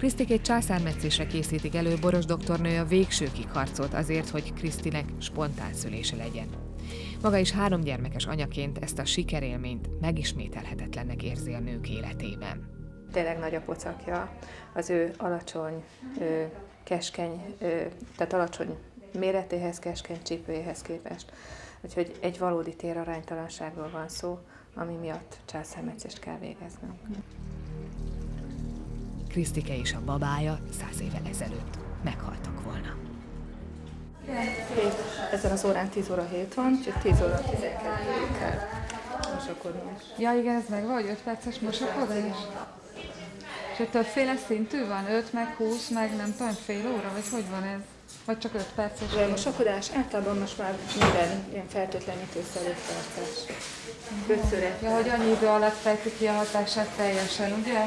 Krisztikét császármetszésre készítik elő, Boros doktornő a végsőkig harcolt azért, hogy Krisztinek spontán szülése legyen. Maga is három gyermekes anyaként ezt a sikerélményt megismételhetetlennek érzi a nők életében. Tényleg nagy a pocakja, az ő alacsony, ő, keskeny, ő, tehát alacsony méretéhez, keskeny csípőjéhez képest. Úgyhogy egy valódi téraránytalanságról van szó, ami miatt császármetszést kell végeznünk. Krisztike és a babája száz éve ezelőtt meghaltak volna. Ezen az órán 10 óra 7 van, úgyhogy 10 óra 12 kell mosakodni. Ja igen, ez meg vagy 5 perces mosakodás? És többféle szintű van? 5 meg 20 meg nem tudom, fél óra, vagy hogy van ez? Vagy csak 5 perces? A mosakodás általában most már minden ilyen fertőtlenítőszer 5 perces. Ötször Ja, hogy annyi idő alatt fejti ki a hatását teljesen, ugye?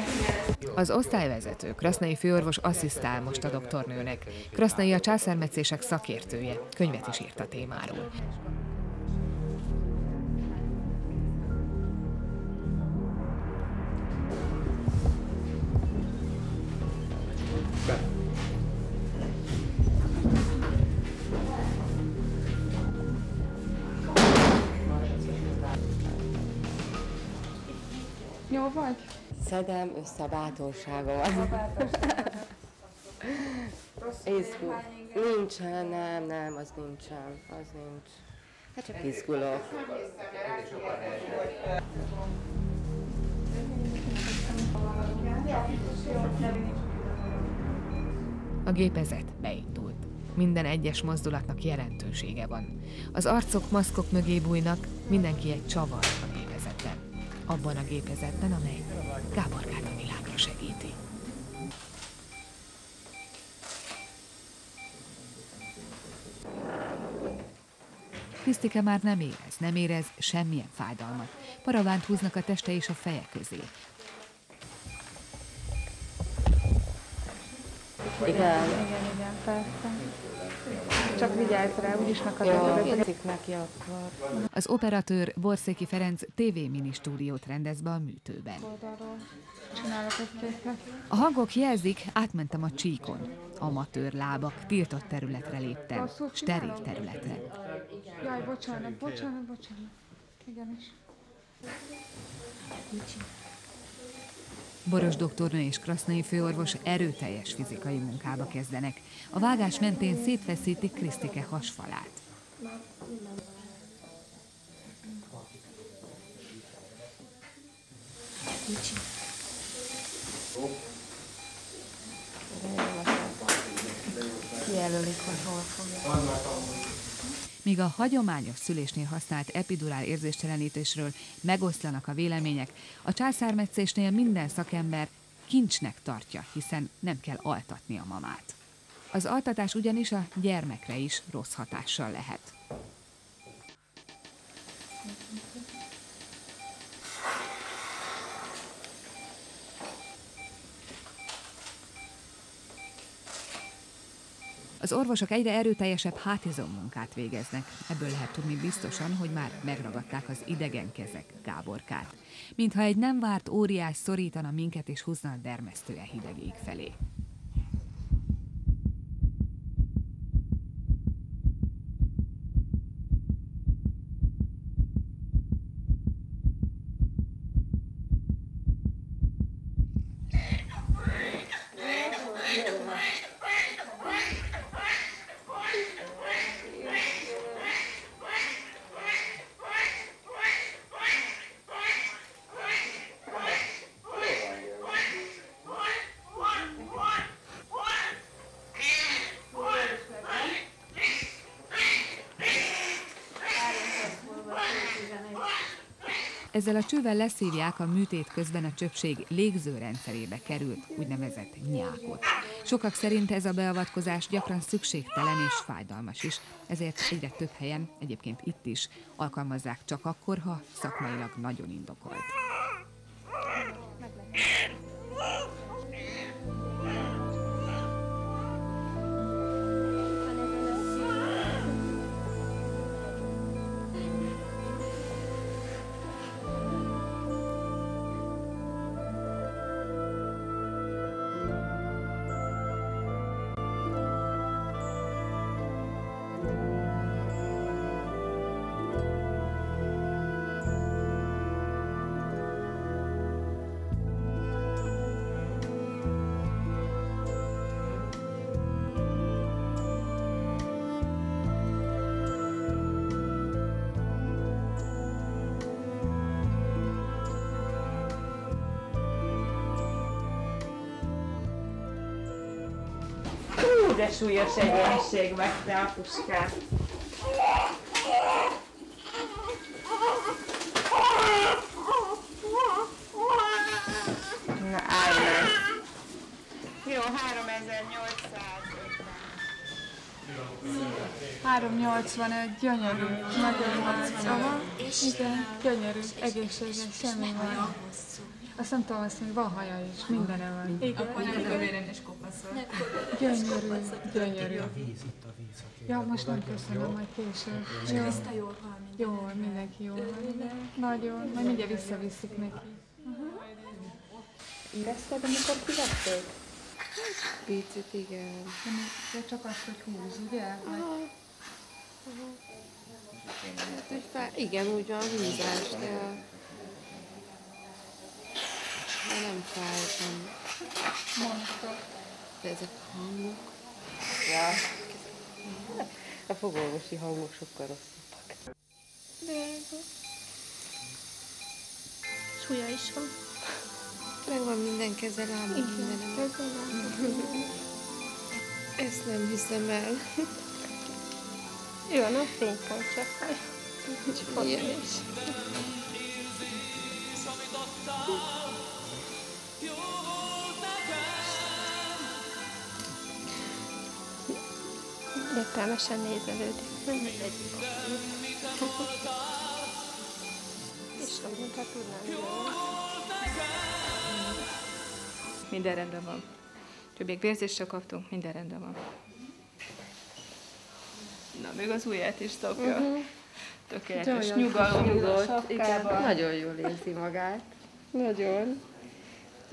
Az osztályvezető, Krasznai főorvos asszisztál most a doktornőnek. Krasznai a császármetszések szakértője, könyvet is írt a témáról. Vagy? Szedem össze a bátorságomat. Izgul. Nincsen, nem, nem, az nincsen, az nincs. Hát csak izgulok. A gépezet beindult. Minden egyes mozdulatnak jelentősége van. Az arcok maszkok mögé bújnak, mindenki egy csavar a gépezetben. Abban a gépezetben, amely Gáborkát a világra segíti. Krisztike már nem érez, nem érez semmilyen fájdalmat. Paravánt húznak a teste és a feje közé. Igen. Igen, igen, persze. Csak vigyázz rá, úgyis megakadod. tetszik neki akkor. Az operatőr Borszéki Ferenc TV minisztúdiót rendez be a műtőben. Oldalról csinálok egy képet. A hangok jelzik, átmentem a csíkon. Amatőr lábak, tiltott területre léptem. Steril területre. Jaj, bocsánat, bocsánat, bocsánat. Igenis. Boros doktornő és Krasznai főorvos erőteljes fizikai munkába kezdenek. A vágás mentén szétfeszítik Krisztike hasfalát. Kijelölik, hogy hol fogja. Míg a hagyományos szülésnél használt epidurál érzéstelenítésről megoszlanak a vélemények, a császármetszésnél minden szakember kincsnek tartja, hiszen nem kell altatni a mamát. Az altatás ugyanis a gyermekre is rossz hatással lehet. Az orvosok egyre erőteljesebb hátizom munkát végeznek. Ebből lehet tudni biztosan, hogy már megragadták az idegen kezek Gáborkát. Mintha egy nem várt óriás szorítana minket és húzna a dermesztően hideg ég felé. Ezzel a csővel leszívják a műtét közben a csöpség légzőrendszerébe került úgynevezett nyákot. Sokak szerint ez a beavatkozás gyakran szükségtelen és fájdalmas is, ezért egyre több helyen, egyébként itt is, alkalmazzák csak akkor, ha szakmailag nagyon indokolt. De súlyos egyéniség vette a puskát. Na, állj meg. Jó, 3850. 381, gyönyörű, nagyon nagy. Aha, igen, gyönyörű, egészséges, semmi van. Azt nem tudom, azt mondja, van haja is, mindene van. Igen. Gyönyörű, gyönyörű. Ja, most nem köszönöm, majd később. Jó. Jól, mindenki jól van. Nagyon, majd mindjárt visszaviszik neki. Érezted, amikor kivették? Picit, igen. De csak azt, hogy húz, ugye? Vagy Hát, hogy fá... Igen, úgy van, húzás, de... De nem fáj, nem. mondta. De ezek a hangok... Ja. A fogorvosi hangok sokkal rosszabbak. Súlya is van. Megvan minden keze, lába, mindenem. Ezt nem hiszem el. Ő a napfénypont csak. Ilyen is. Értelmesen nézelődik. És mintha tudnám. Minden rendben van. Úgyhogy még vérzést csak kaptunk, minden rendben van. Na, még az ujját is szokja. Uh-huh. Tökéletes nyugalom, nyugodt. Igen, nagyon jól érzi magát. Nagyon.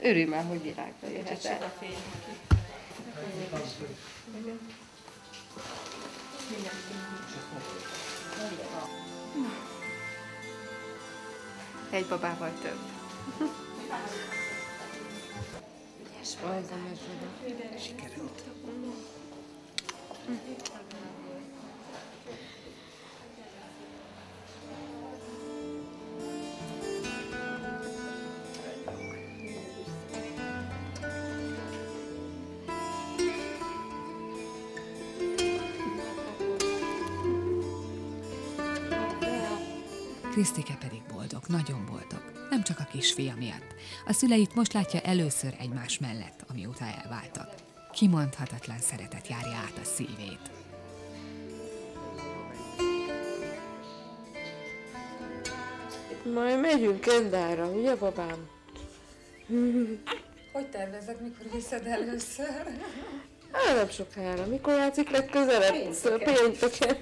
Örül már, hogy virágba jöhetett. Egy babával több. Majdnem ez oda. Krisztike pedig boldog, nagyon boldog. Nem csak a kisfia miatt. A szüleit most látja először egymás mellett, amióta elváltak. Kimondhatatlan szeretet járja át a szívét. Majd megyünk Kendára, ugye babám? Hogy tervezed, mikor viszed először? Hát nem sokára. Mikor játszik legközelebb? Pénteken.